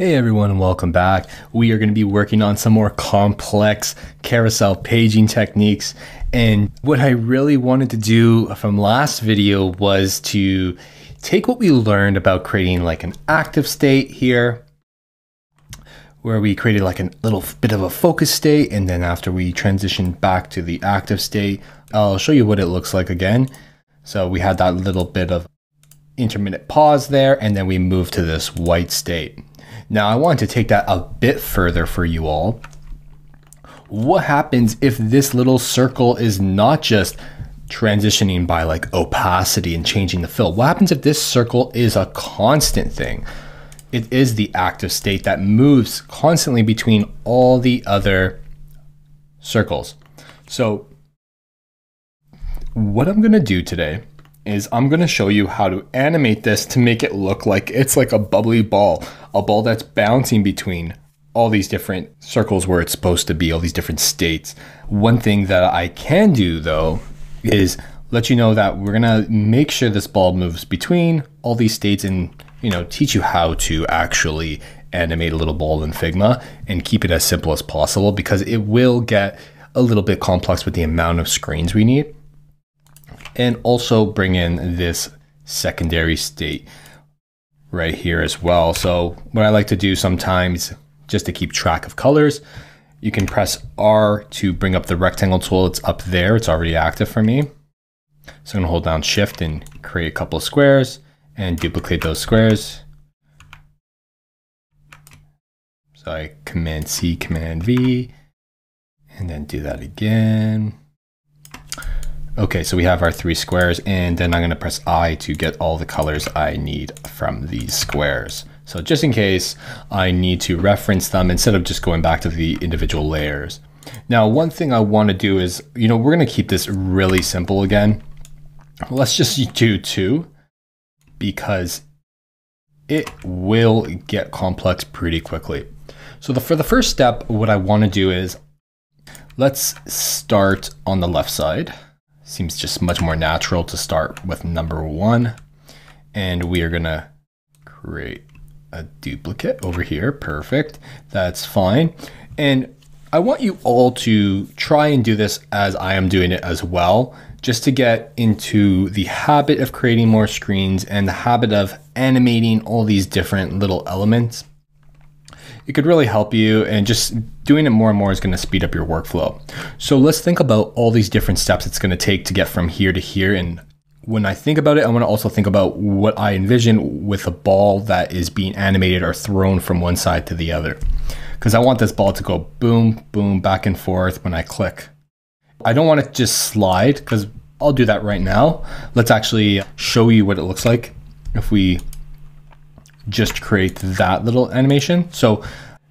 Hey everyone, welcome back. We are going to be working on some more complex carousel paging techniques. And what I really wanted to do from last video was to take what we learned about creating like an active state here, where we created like a little bit of a focus state. And then after we transitioned back to the active state, I'll show you what it looks like again. So we had that little bit of intermittent pause there, and then we move to this white state. Now I want to take that a bit further for you all. What happens if this little circle is not just transitioning by like opacity and changing the fill? What happens if this circle is a constant thing? It is the active state that moves constantly between all the other circles. So what I'm gonna do today is I'm going to show you how to animate this to make it look like it's like a bubbly ball, a ball that's bouncing between all these different circles where it's supposed to be, all these different states. One thing that I can do though is let you know that we're going to make sure this ball moves between all these states and, you know, teach you how to actually animate a little ball in Figma and keep it as simple as possible because it will get a little bit complex with the amount of screens we need and also bring in this secondary state right here as well. So what I like to do sometimes just to keep track of colors, you can press R to bring up the rectangle tool. It's up there. It's already active for me. So I'm gonna hold down shift and create a couple of squares and duplicate those squares. So I command C, command V, and then do that again. Okay, so we have our three squares and then I'm gonna press I to get all the colors I need from these squares. So just in case I need to reference them instead of just going back to the individual layers. Now, one thing I wanna do is, you know, we're gonna keep this really simple again. Let's just do two because it will get complex pretty quickly. So the, for the first step, what I wanna do is, let's start on the left side. Seems just much more natural to start with number one. And we are gonna create a duplicate over here. Perfect. That's fine. And I want you all to try and do this as I am doing it as well, just to get into the habit of creating more screens and the habit of animating all these different little elements it could really help you and just doing it more and more is going to speed up your workflow. So let's think about all these different steps it's going to take to get from here to here. And when I think about it, I want to also think about what I envision with a ball that is being animated or thrown from one side to the other. Because I want this ball to go boom, boom, back and forth when I click. I don't want it to just slide because I'll do that right now. Let's actually show you what it looks like if we just create that little animation. So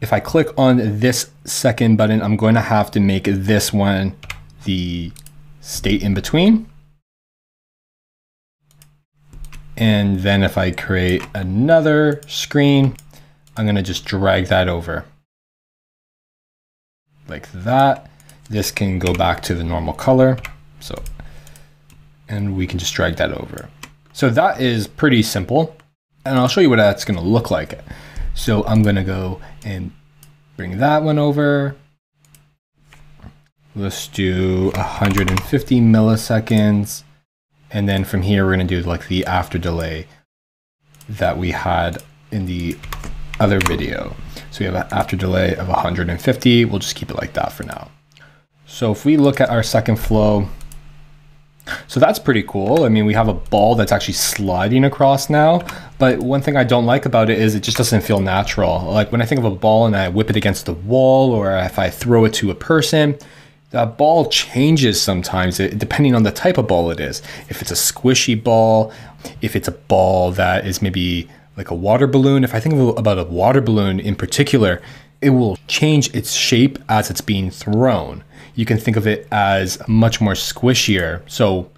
if I click on this second button, I'm going to have to make this one the state in between. And then if I create another screen, I'm going to just drag that over like that. This can go back to the normal color. So, and we can just drag that over. So that is pretty simple and I'll show you what that's going to look like. So I'm going to go and bring that one over. Let's do 150 milliseconds. And then from here, we're going to do like the after delay that we had in the other video. So we have an after delay of 150. We'll just keep it like that for now. So if we look at our second flow, so that's pretty cool. I mean, we have a ball that's actually sliding across now. But one thing I don't like about it is it just doesn't feel natural. Like when I think of a ball and I whip it against the wall or if I throw it to a person, that ball changes sometimes eh, depending on the type of ball it is. If it's a squishy ball, if it's a ball that is maybe like a water balloon, if I think about a water balloon in particular, it will change its shape as it's being thrown you can think of it as much more squishier. So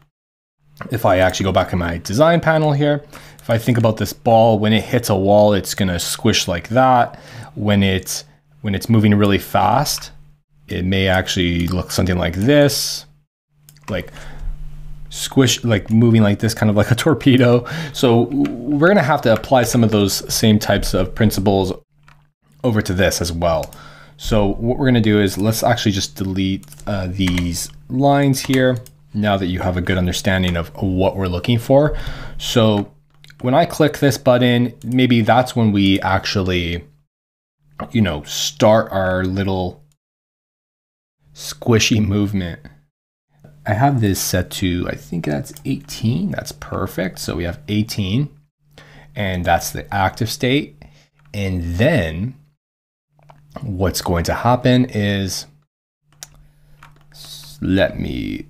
if I actually go back in my design panel here, if I think about this ball, when it hits a wall, it's gonna squish like that. When it's, when it's moving really fast, it may actually look something like this, like squish, like moving like this, kind of like a torpedo. So we're gonna have to apply some of those same types of principles over to this as well. So what we're gonna do is let's actually just delete uh, these lines here now that you have a good understanding of what we're looking for. So when I click this button, maybe that's when we actually, you know, start our little squishy movement. I have this set to, I think that's 18. That's perfect. So we have 18 and that's the active state. And then what's going to happen is, let me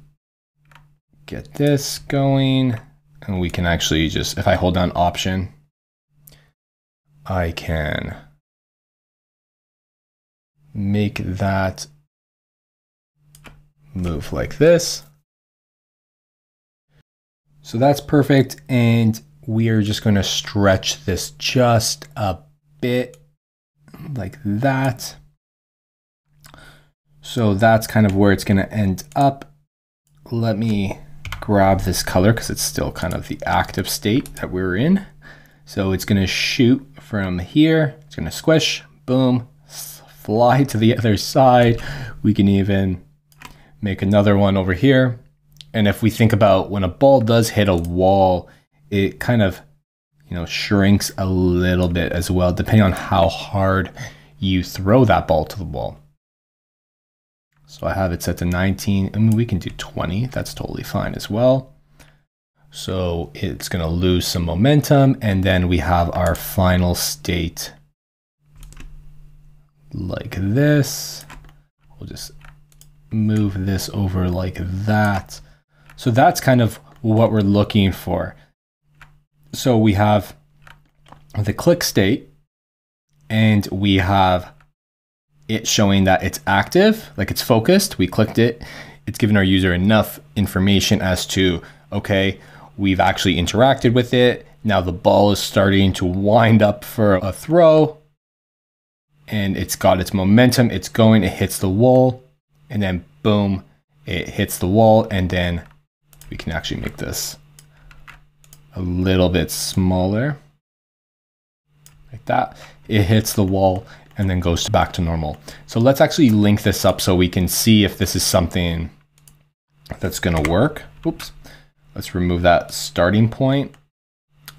get this going and we can actually just, if I hold down option, I can make that move like this. So that's perfect. And we are just going to stretch this just a bit like that. So that's kind of where it's going to end up. Let me grab this color because it's still kind of the active state that we're in. So it's going to shoot from here. It's going to squish, boom, fly to the other side. We can even make another one over here. And if we think about when a ball does hit a wall, it kind of, you know, shrinks a little bit as well, depending on how hard you throw that ball to the wall. So I have it set to 19. I mean, we can do 20. That's totally fine as well. So it's going to lose some momentum. And then we have our final state like this. We'll just move this over like that. So that's kind of what we're looking for. So we have the click state and we have it showing that it's active, like it's focused. We clicked it. It's given our user enough information as to, okay, we've actually interacted with it. Now the ball is starting to wind up for a throw and it's got its momentum. It's going, it hits the wall and then boom, it hits the wall and then we can actually make this a little bit smaller like that. It hits the wall and then goes back to normal. So let's actually link this up so we can see if this is something that's gonna work. Oops, let's remove that starting point.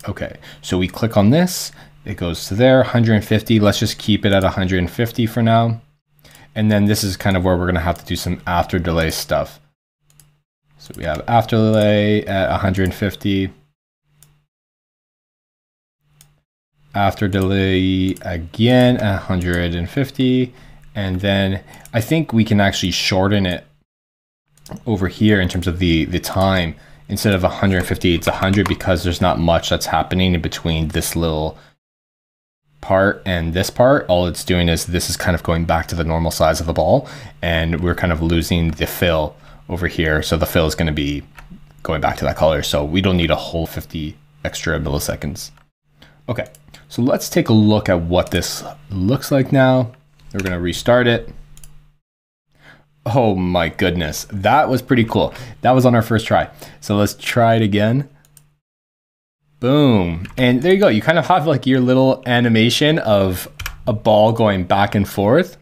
Okay, so we click on this, it goes to there, 150. Let's just keep it at 150 for now. And then this is kind of where we're gonna have to do some after delay stuff. So we have after delay at 150. After delay again at 150. And then I think we can actually shorten it over here in terms of the, the time. Instead of 150, it's 100 because there's not much that's happening in between this little part and this part, all it's doing is this is kind of going back to the normal size of the ball and we're kind of losing the fill over here. So the fill is going to be going back to that color. So we don't need a whole 50 extra milliseconds. Okay, so let's take a look at what this looks like now. We're going to restart it. Oh my goodness, that was pretty cool. That was on our first try. So let's try it again. Boom. And there you go. You kind of have like your little animation of a ball going back and forth.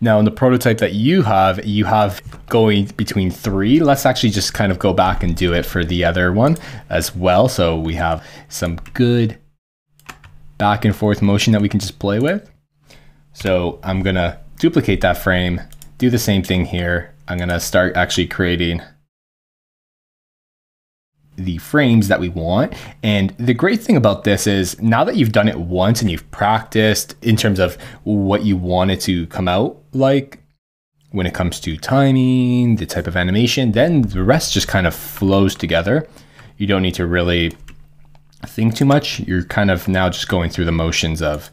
Now in the prototype that you have, you have going between three. Let's actually just kind of go back and do it for the other one as well. So we have some good back and forth motion that we can just play with. So I'm gonna duplicate that frame, do the same thing here. I'm gonna start actually creating the frames that we want. And the great thing about this is now that you've done it once and you've practiced in terms of what you want it to come out like when it comes to timing, the type of animation, then the rest just kind of flows together. You don't need to really think too much. You're kind of now just going through the motions of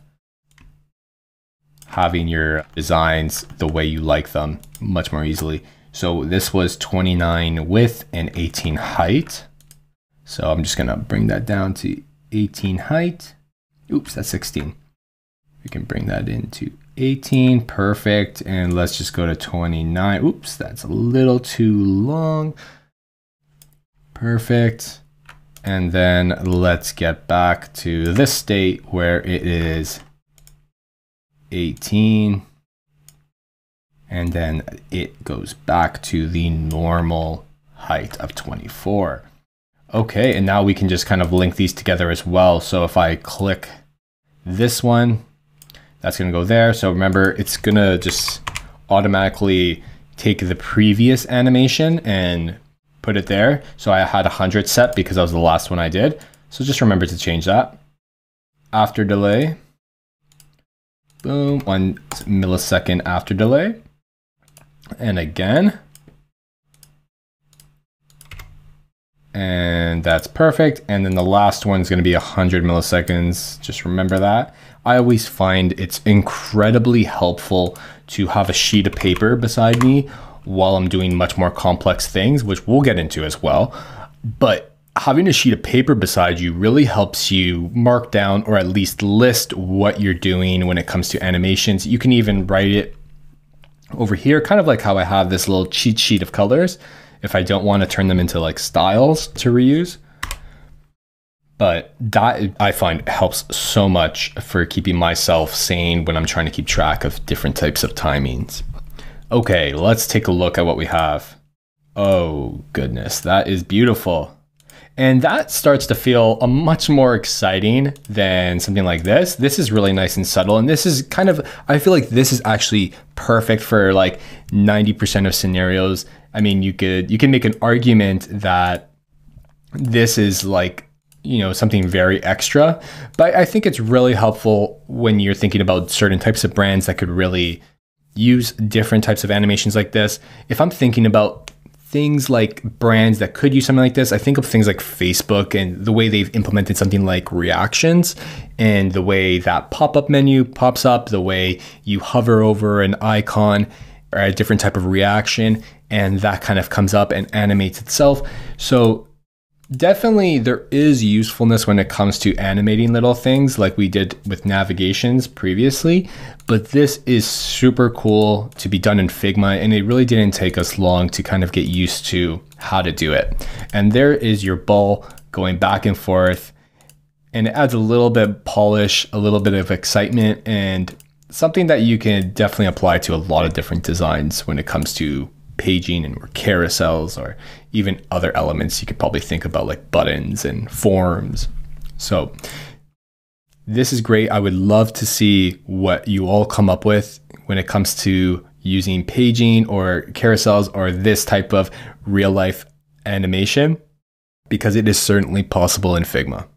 having your designs the way you like them much more easily. So this was 29 width and 18 height. So I'm just gonna bring that down to 18 height. Oops, that's 16. We can bring that into 18, perfect. And let's just go to 29. Oops, that's a little too long. Perfect. And then let's get back to this state where it is 18. And then it goes back to the normal height of 24. Okay, and now we can just kind of link these together as well. So if I click this one, that's gonna go there. So remember, it's gonna just automatically take the previous animation and put it there. So I had 100 set because that was the last one I did. So just remember to change that. After delay, boom, one millisecond after delay. And again, and that's perfect. And then the last one is going to be 100 milliseconds. Just remember that. I always find it's incredibly helpful to have a sheet of paper beside me while I'm doing much more complex things, which we'll get into as well. But having a sheet of paper beside you really helps you mark down or at least list what you're doing when it comes to animations. You can even write it over here, kind of like how I have this little cheat sheet of colors if I don't want to turn them into like styles to reuse. But that I find helps so much for keeping myself sane when I'm trying to keep track of different types of timings. Okay, let's take a look at what we have. Oh goodness, that is beautiful. And that starts to feel a much more exciting than something like this. This is really nice and subtle. And this is kind of, I feel like this is actually perfect for like 90% of scenarios. I mean, you could, you can make an argument that this is like, you know, something very extra, but I think it's really helpful when you're thinking about certain types of brands that could really use different types of animations like this. If I'm thinking about things like brands that could use something like this, I think of things like Facebook and the way they've implemented something like reactions and the way that pop up menu pops up, the way you hover over an icon or a different type of reaction, and that kind of comes up and animates itself. So Definitely, there is usefulness when it comes to animating little things like we did with navigations previously, but this is super cool to be done in Figma, and it really didn't take us long to kind of get used to how to do it. And there is your ball going back and forth, and it adds a little bit of polish, a little bit of excitement, and something that you can definitely apply to a lot of different designs when it comes to paging and carousels or even other elements you could probably think about like buttons and forms. So this is great. I would love to see what you all come up with when it comes to using paging or carousels or this type of real life animation because it is certainly possible in Figma.